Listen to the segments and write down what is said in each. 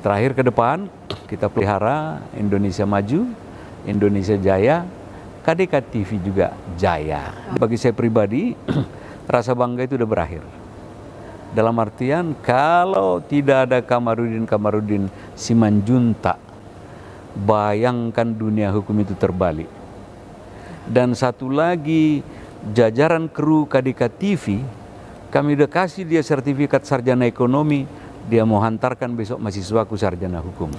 Terakhir ke depan, kita pelihara Indonesia Maju, Indonesia Jaya, KDK TV juga jaya. Bagi saya pribadi, rasa bangga itu udah berakhir. Dalam artian, kalau tidak ada Kamarudin Kamarudin Simanjuntak, bayangkan dunia hukum itu terbalik. Dan satu lagi, jajaran kru KDK TV, kami udah kasih dia sertifikat sarjana ekonomi, dia mau hantarkan besok mahasiswaku sarjana hukum.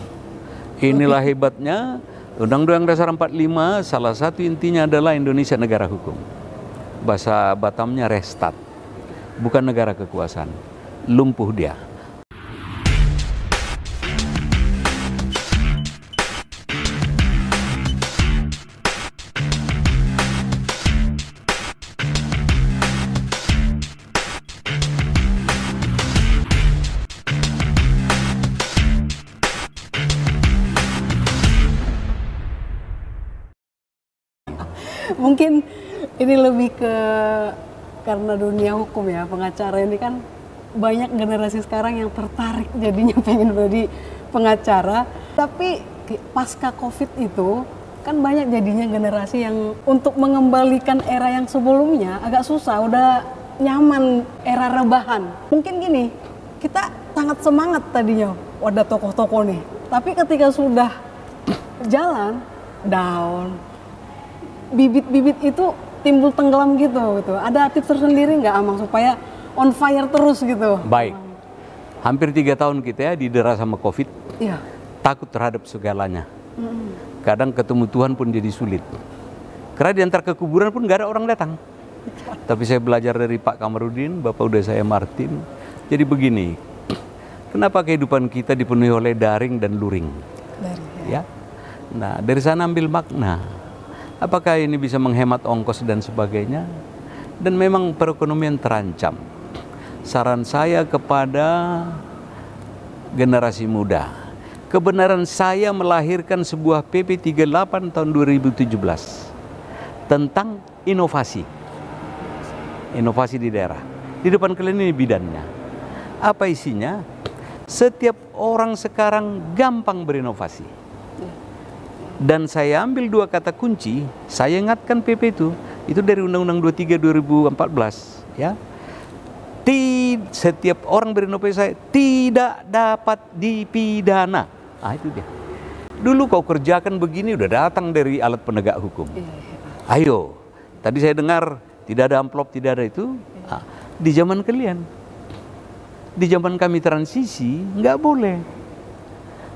Inilah hebatnya Undang-Undang Dasar 45 salah satu intinya adalah Indonesia negara hukum. Bahasa Batamnya restat. Bukan negara kekuasaan. Lumpuh dia. Mungkin ini lebih ke karena dunia hukum ya pengacara ini kan banyak generasi sekarang yang tertarik jadinya pengen jadi pengacara. Tapi pasca covid itu kan banyak jadinya generasi yang untuk mengembalikan era yang sebelumnya agak susah udah nyaman era rebahan. Mungkin gini kita sangat semangat tadinya ada tokoh-tokoh nih. Tapi ketika sudah jalan down bibit-bibit itu timbul tenggelam gitu gitu. Ada tips tersendiri nggak Amang supaya on fire terus gitu? Baik. Hampir tiga tahun kita ya didera sama COVID. Iya. Takut terhadap segalanya. Kadang ketemu Tuhan pun jadi sulit. Karena di antar kekuburan pun nggak ada orang datang. Tapi saya belajar dari Pak Kamarudin, Bapak udah saya Martin. Jadi begini, kenapa kehidupan kita dipenuhi oleh daring dan luring? Dari, ya. Nah, dari sana ambil makna Apakah ini bisa menghemat ongkos dan sebagainya? Dan memang perekonomian terancam. Saran saya kepada generasi muda, kebenaran saya melahirkan sebuah PP 38 tahun 2017 tentang inovasi. Inovasi di daerah. Di depan kalian ini bidannya. Apa isinya? Setiap orang sekarang gampang berinovasi dan saya ambil dua kata kunci, saya ingatkan PP itu, itu dari Undang-Undang 23 2014, ya. Tid, setiap orang berinovasi saya tidak dapat dipidana. Ah itu dia. Dulu kau kerjakan begini udah datang dari alat penegak hukum. Iya, iya. Ayo, tadi saya dengar tidak ada amplop, tidak ada itu. Ah, di zaman kalian, di zaman kami transisi nggak boleh.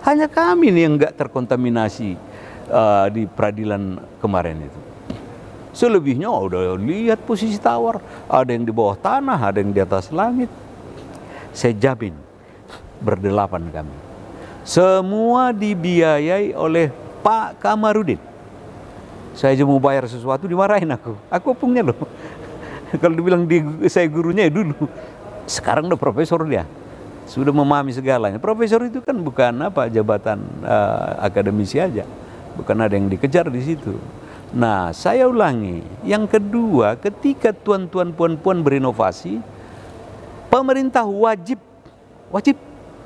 Hanya kami nih yang nggak terkontaminasi uh, di peradilan kemarin itu. Selebihnya udah lihat posisi tawar, ada yang di bawah tanah, ada yang di atas langit. Saya jamin berdelapan kami. Semua dibiayai oleh Pak Kamarudin. Saya aja bayar sesuatu dimarahin aku. Aku punya loh. Kalau dibilang di, saya gurunya ya dulu. Sekarang udah profesor dia. Sudah memahami segalanya. Profesor itu kan bukan apa jabatan uh, akademisi aja bukan ada yang dikejar di situ. Nah, saya ulangi. Yang kedua, ketika tuan-tuan puan-puan berinovasi, pemerintah wajib wajib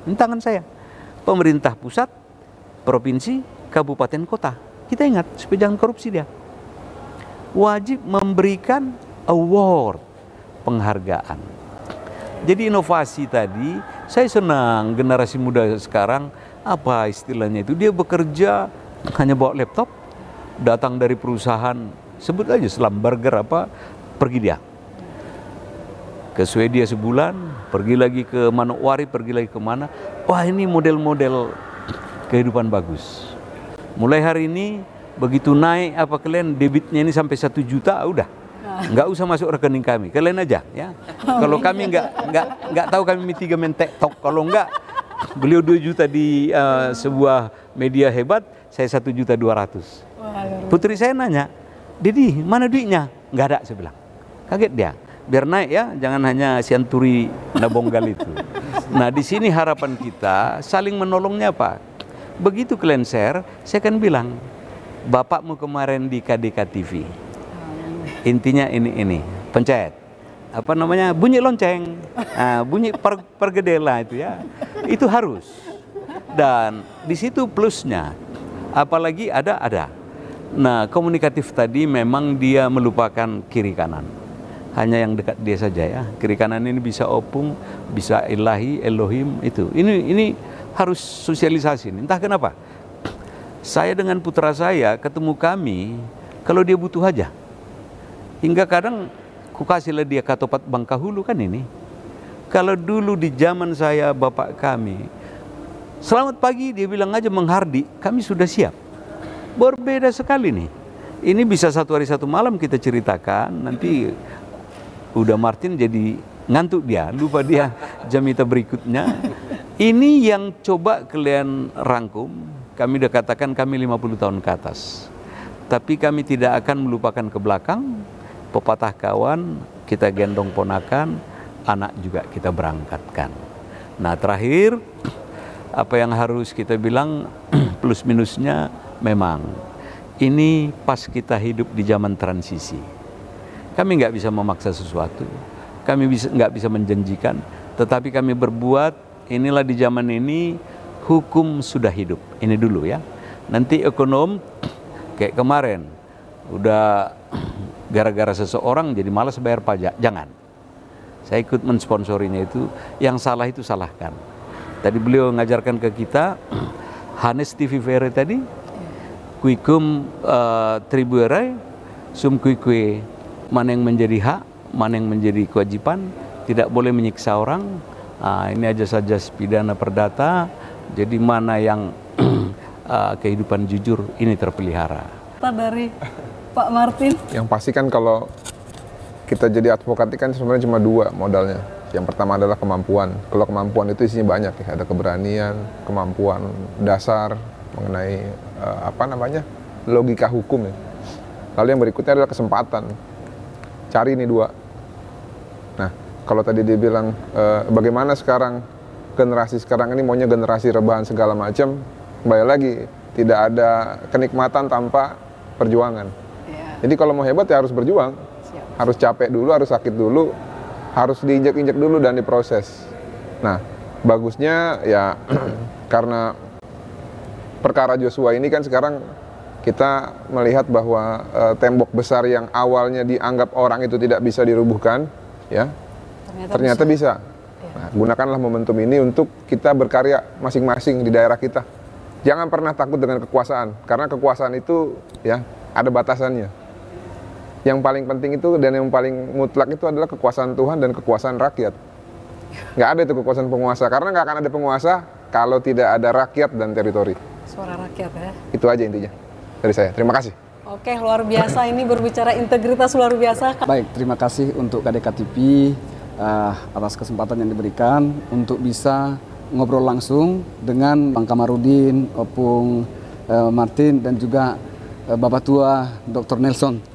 ini tangan saya. Pemerintah pusat, provinsi, kabupaten, kota. Kita ingat supaya jangan korupsi dia. Wajib memberikan award penghargaan. Jadi inovasi tadi, saya senang generasi muda sekarang apa istilahnya itu dia bekerja hanya bawa laptop, datang dari perusahaan, sebut aja selam burger apa, pergi dia. Ke Swedia sebulan, pergi lagi ke Manokwari, pergi lagi ke mana. Wah ini model-model kehidupan bagus. Mulai hari ini, begitu naik apa kalian debitnya ini sampai satu juta, udah nggak usah masuk rekening kami kalian aja ya kalau kami nggak nggak nggak tahu kami tiga mentek tok kalau nggak beliau dua juta di uh, sebuah media hebat saya satu juta dua ratus. Putri saya nanya, Didi mana duitnya? Nggak ada, saya bilang. Kaget dia. Biar naik ya, jangan hanya sianturi nabonggal itu. Nah di sini harapan kita saling menolongnya Pak. Begitu kalian share, saya akan bilang, bapakmu kemarin di KDK TV. Intinya ini ini, pencet. Apa namanya? Bunyi lonceng. Nah, bunyi per, pergedela itu ya. Itu harus Dan di situ plusnya, apalagi ada ada. Nah komunikatif tadi memang dia melupakan kiri kanan. Hanya yang dekat dia saja ya. Kiri kanan ini bisa opung, bisa ilahi, Elohim itu. Ini ini harus sosialisasi. Entah kenapa. Saya dengan putra saya ketemu kami kalau dia butuh aja. Hingga kadang ku kasihlah dia katopat Bangkahulu kan ini. Kalau dulu di zaman saya bapak kami, selamat pagi dia bilang aja menghardi, kami sudah siap. Berbeda sekali nih. Ini bisa satu hari satu malam kita ceritakan, nanti udah Martin jadi ngantuk dia, lupa dia jamita berikutnya. Ini yang coba kalian rangkum, kami udah katakan kami 50 tahun ke atas. Tapi kami tidak akan melupakan ke belakang, pepatah kawan, kita gendong ponakan, anak juga kita berangkatkan. Nah terakhir, apa yang harus kita bilang plus minusnya memang ini pas kita hidup di zaman transisi. Kami nggak bisa memaksa sesuatu, kami bisa nggak bisa menjanjikan, tetapi kami berbuat. Inilah di zaman ini hukum sudah hidup. Ini dulu ya. Nanti ekonom kayak kemarin udah gara-gara seseorang jadi malas bayar pajak. Jangan. Saya ikut mensponsorinya itu. Yang salah itu salahkan. Tadi beliau mengajarkan ke kita Hanes TV Vere tadi kuikum uh, tribuere sum kui kui mana yang menjadi hak, mana yang menjadi kewajiban, tidak boleh menyiksa orang. Nah, ini aja saja pidana perdata. Jadi mana yang uh, kehidupan jujur ini terpelihara. Dari Pak Martin. Yang pasti kan kalau kita jadi advokat kan sebenarnya cuma dua modalnya. Yang pertama adalah kemampuan. Kalau kemampuan itu isinya banyak ya, ada keberanian, kemampuan dasar mengenai uh, apa namanya logika hukum ya. Lalu yang berikutnya adalah kesempatan. Cari ini dua. Nah, kalau tadi dia bilang uh, bagaimana sekarang generasi sekarang ini maunya generasi rebahan segala macam, kembali lagi tidak ada kenikmatan tanpa perjuangan. Ya. Jadi kalau mau hebat ya harus berjuang, Siap. harus capek dulu, harus sakit dulu, harus diinjak-injak dulu dan diproses. Nah, bagusnya ya karena perkara Joshua ini kan sekarang kita melihat bahwa e, tembok besar yang awalnya dianggap orang itu tidak bisa dirubuhkan, ya ternyata, ternyata bisa. bisa. Ya. Nah, gunakanlah momentum ini untuk kita berkarya masing-masing di daerah kita. Jangan pernah takut dengan kekuasaan, karena kekuasaan itu ya ada batasannya. Yang paling penting itu dan yang paling mutlak itu adalah kekuasaan Tuhan dan kekuasaan rakyat. Nggak ada itu kekuasaan penguasa, karena nggak akan ada penguasa kalau tidak ada rakyat dan teritori. Suara rakyat ya. Itu aja intinya dari saya. Terima kasih. Oke, luar biasa ini berbicara integritas luar biasa. Baik, terima kasih untuk KDK TV uh, atas kesempatan yang diberikan untuk bisa ngobrol langsung dengan Bang Kamarudin, Opung uh, Martin dan juga uh, Bapak Tua Dr. Nelson.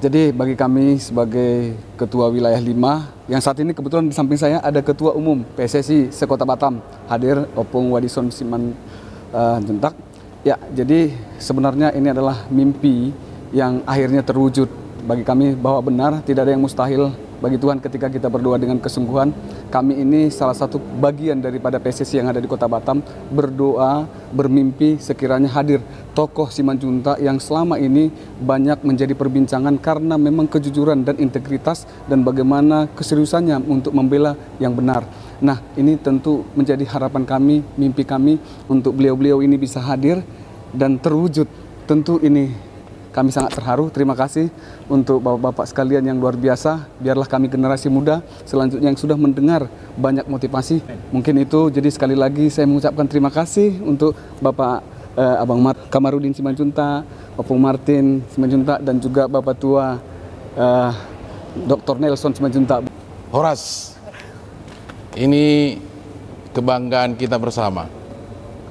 Jadi bagi kami sebagai Ketua Wilayah 5, yang saat ini kebetulan di samping saya ada Ketua Umum PSSI Sekota Batam, hadir Opung Wadison Siman uh, Jentak Ya, jadi sebenarnya ini adalah mimpi yang akhirnya terwujud bagi kami bahwa benar tidak ada yang mustahil bagi Tuhan ketika kita berdoa dengan kesungguhan. Kami ini salah satu bagian daripada PSSI yang ada di Kota Batam berdoa, bermimpi sekiranya hadir tokoh Simanjunta yang selama ini banyak menjadi perbincangan karena memang kejujuran dan integritas dan bagaimana keseriusannya untuk membela yang benar. Nah, ini tentu menjadi harapan kami, mimpi kami untuk beliau-beliau ini bisa hadir dan terwujud. Tentu ini kami sangat terharu. Terima kasih untuk bapak-bapak sekalian yang luar biasa. Biarlah kami generasi muda selanjutnya yang sudah mendengar banyak motivasi. Mungkin itu jadi sekali lagi saya mengucapkan terima kasih untuk Bapak eh, Abang Mat Kamarudin Simanjunta, Opung Martin Simanjunta dan juga Bapak tua eh, Dr. Nelson Simanjunta. Horas, ini kebanggaan kita bersama.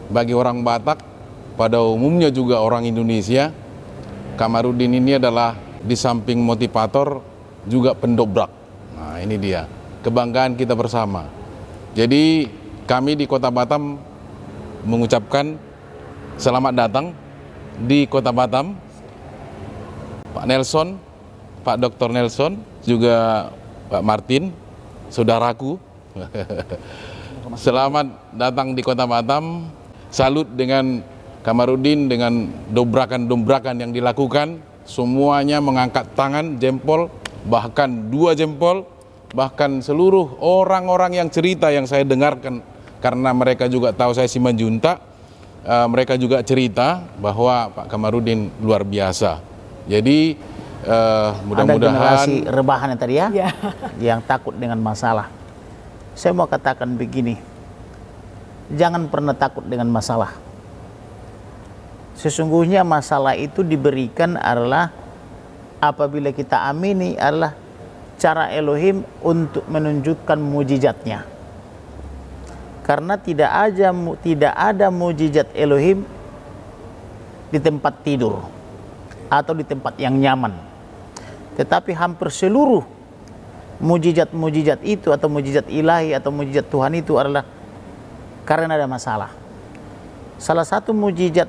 Bagi orang Batak, pada umumnya juga orang Indonesia, Kamarudin ini adalah di samping motivator juga pendobrak. Nah ini dia, kebanggaan kita bersama. Jadi kami di Kota Batam mengucapkan selamat datang di Kota Batam. Pak Nelson, Pak Dr. Nelson, juga Pak Martin, saudaraku, Selamat datang di Kota Batam. salut dengan Kamarudin dengan dobrakan-dobrakan yang dilakukan semuanya mengangkat tangan jempol bahkan dua jempol bahkan seluruh orang-orang yang cerita yang saya dengarkan karena mereka juga tahu saya Simanjunta uh, mereka juga cerita bahwa Pak Kamarudin luar biasa jadi uh, mudah-mudahan generasi rebahan yang tadi ya, Ya. yang takut dengan masalah. Saya mau katakan begini, jangan pernah takut dengan masalah. Sesungguhnya masalah itu diberikan adalah apabila kita amini adalah cara Elohim untuk menunjukkan mujizatnya. Karena tidak ada tidak ada mujizat Elohim di tempat tidur atau di tempat yang nyaman. Tetapi hampir seluruh mujizat-mujizat itu atau mujizat ilahi atau mujizat Tuhan itu adalah karena ada masalah. Salah satu mujizat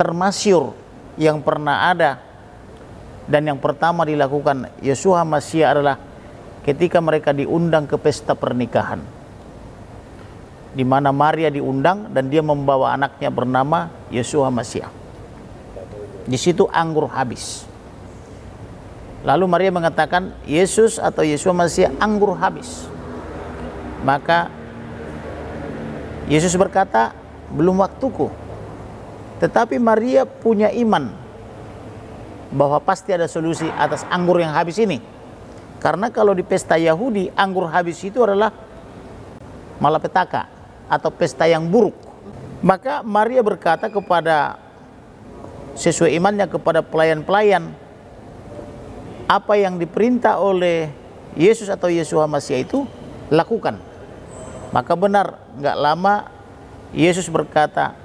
termasyur yang pernah ada dan yang pertama dilakukan Yesua Masih adalah ketika mereka diundang ke pesta pernikahan di mana Maria diundang dan dia membawa anaknya bernama Yesua Masih. Di situ anggur habis. Lalu Maria mengatakan, Yesus atau Yesua Masih anggur habis. Maka Yesus berkata, belum waktuku. Tetapi Maria punya iman bahwa pasti ada solusi atas anggur yang habis ini. Karena kalau di pesta Yahudi, anggur habis itu adalah malapetaka atau pesta yang buruk. Maka Maria berkata kepada sesuai imannya kepada pelayan-pelayan apa yang diperintah oleh Yesus atau Yesua Masih itu lakukan. Maka benar nggak lama Yesus berkata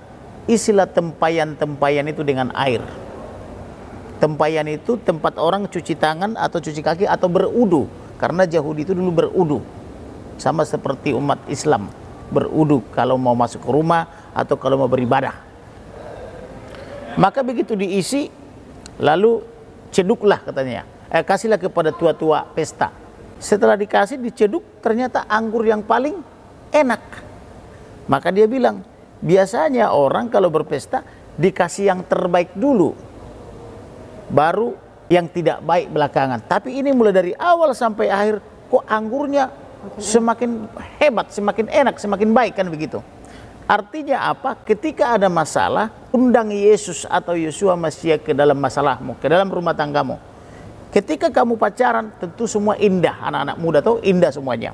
isilah tempayan-tempayan itu dengan air. Tempayan itu tempat orang cuci tangan atau cuci kaki atau berudu karena Yahudi itu dulu berudu sama seperti umat Islam berudu kalau mau masuk ke rumah atau kalau mau beribadah. Maka begitu diisi, lalu ceduklah katanya. Eh, kasihlah kepada tua-tua pesta. Setelah dikasih, diceduk, ternyata anggur yang paling enak. Maka dia bilang, biasanya orang kalau berpesta dikasih yang terbaik dulu. Baru yang tidak baik belakangan. Tapi ini mulai dari awal sampai akhir, kok anggurnya semakin hebat, semakin enak, semakin baik kan begitu. Artinya apa? Ketika ada masalah, undang Yesus atau Yesua Masih ke dalam masalahmu, ke dalam rumah tanggamu. Ketika kamu pacaran, tentu semua indah. Anak-anak muda tuh indah semuanya.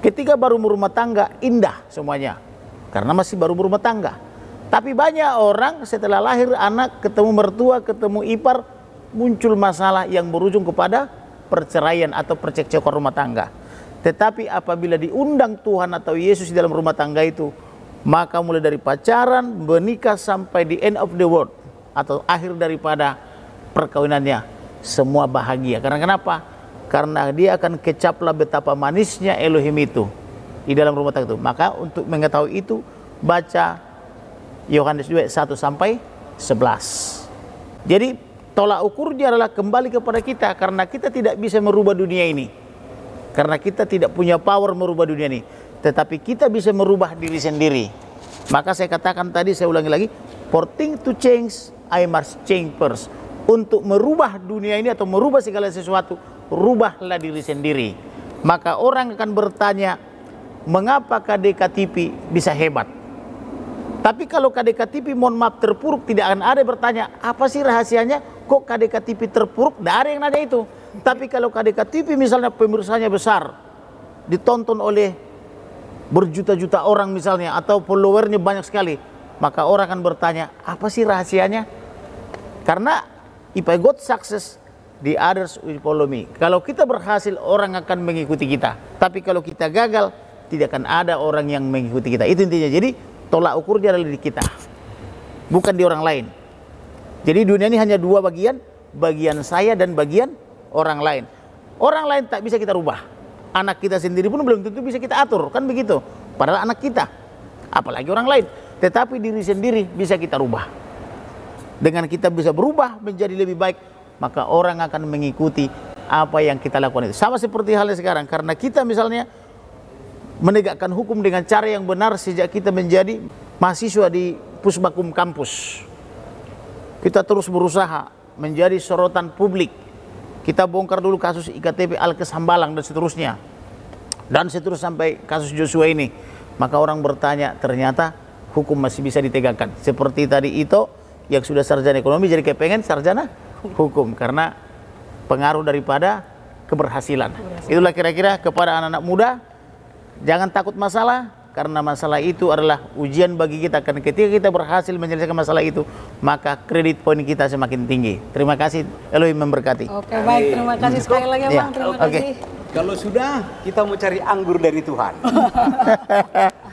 Ketika baru berumah tangga, indah semuanya. Karena masih baru berumah tangga. Tapi banyak orang setelah lahir anak, ketemu mertua, ketemu ipar, muncul masalah yang berujung kepada perceraian atau percekcokan rumah tangga. Tetapi apabila diundang Tuhan atau Yesus dalam rumah tangga itu, maka mulai dari pacaran, menikah sampai di end of the world atau akhir daripada perkawinannya semua bahagia. Karena kenapa? Karena dia akan kecaplah betapa manisnya Elohim itu di dalam rumah tangga itu. Maka untuk mengetahui itu baca Yohanes 2 1 sampai 11. Jadi tolak ukurnya adalah kembali kepada kita karena kita tidak bisa merubah dunia ini. Karena kita tidak punya power merubah dunia ini, tetapi kita bisa merubah diri sendiri. Maka saya katakan tadi saya ulangi lagi, for things to change I must change first. Untuk merubah dunia ini atau merubah segala sesuatu, rubahlah diri sendiri. Maka orang akan bertanya, mengapa KDKTP bisa hebat? Tapi kalau KDKTP mohon maaf terpuruk tidak akan ada bertanya apa sih rahasianya kok KDKTP terpuruk? Tidak ada yang nanya itu. Tapi kalau KDKTP misalnya pemirsanya besar ditonton oleh berjuta-juta orang misalnya atau followernya banyak sekali maka orang akan bertanya apa sih rahasianya? Karena if I got success the others will follow me. Kalau kita berhasil orang akan mengikuti kita. Tapi kalau kita gagal tidak akan ada orang yang mengikuti kita. Itu intinya. Jadi tolak ukurnya adalah di kita. Bukan di orang lain. Jadi dunia ini hanya dua bagian. Bagian saya dan bagian orang lain. Orang lain tak bisa kita rubah. Anak kita sendiri pun belum tentu bisa kita atur. Kan begitu? Padahal anak kita. Apalagi orang lain. Tetapi diri sendiri bisa kita rubah. Dengan kita bisa berubah menjadi lebih baik maka orang akan mengikuti apa yang kita lakukan itu. Sama seperti halnya sekarang. Karena kita misalnya menegakkan hukum dengan cara yang benar sejak kita menjadi mahasiswa di Pusbakum kampus. Kita terus berusaha menjadi sorotan publik. Kita bongkar dulu kasus IKTP Alkes Hambalang dan seterusnya. Dan seterusnya sampai kasus Joshua ini. Maka orang bertanya, ternyata hukum masih bisa ditegakkan. Seperti tadi itu yang sudah sarjana ekonomi jadi kepengen sarjana hukum karena pengaruh daripada keberhasilan. Itulah kira-kira kepada anak-anak muda jangan takut masalah karena masalah itu adalah ujian bagi kita karena ketika kita berhasil menyelesaikan masalah itu maka kredit poin kita semakin tinggi. Terima kasih Elohim memberkati. Oke, baik. Terima kasih sekali lagi, Ya, Bang. Terima oke. kasih. Kalau sudah, kita mau cari anggur dari Tuhan.